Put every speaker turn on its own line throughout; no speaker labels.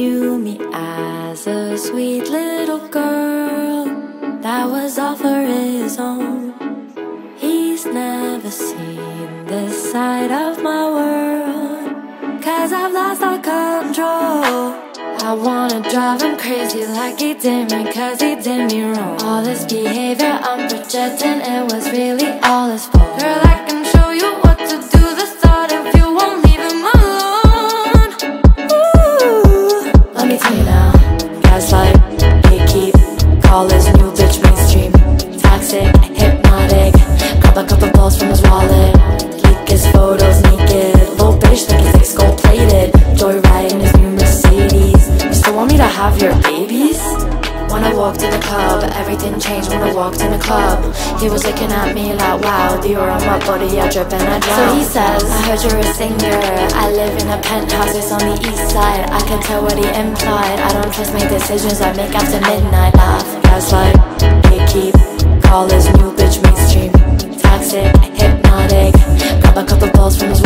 knew me as a sweet little girl that was all for his own. He's never seen this side of my world, cause I've lost all control. I wanna drive him crazy like he did me, cause he did me wrong. All this behavior I'm projecting, it was really all his fault. Girl, walked in the club, everything changed when I walked in the club. He was looking at me like, wow, Dior on my body, I drip and I drown. So he says, I heard you're a singer. I live in a penthouse, it's on the east side. I can tell what he implied. I don't trust my decisions I make after midnight. Laugh, gaslight, gatekeep, call his new bitch mainstream. Toxic, hypnotic, grab a couple balls from his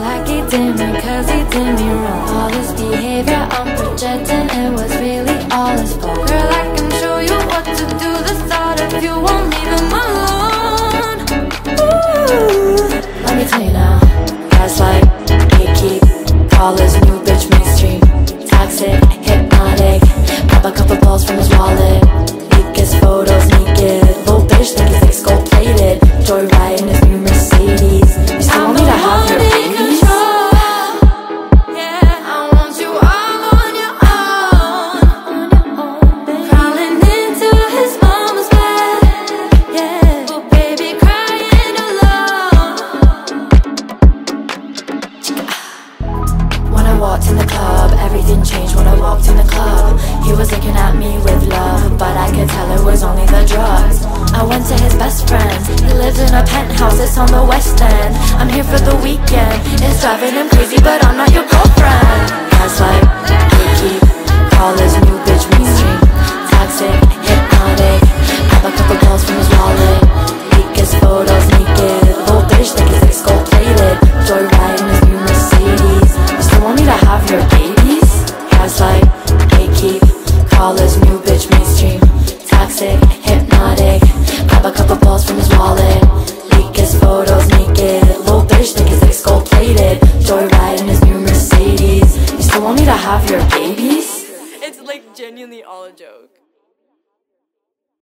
like he did me, cause he did me wrong. All this behavior I'm projecting, it was really all his fault. Girl, I can show you what to do, the thought if you won't at me with love, but I could tell it was only the drugs. I went to his best friend. He lives in a penthouse, it's on the west end. I'm here for the weekend. It's driving him crazy, but I'm not your want me to have your babies?
It's like genuinely all a joke.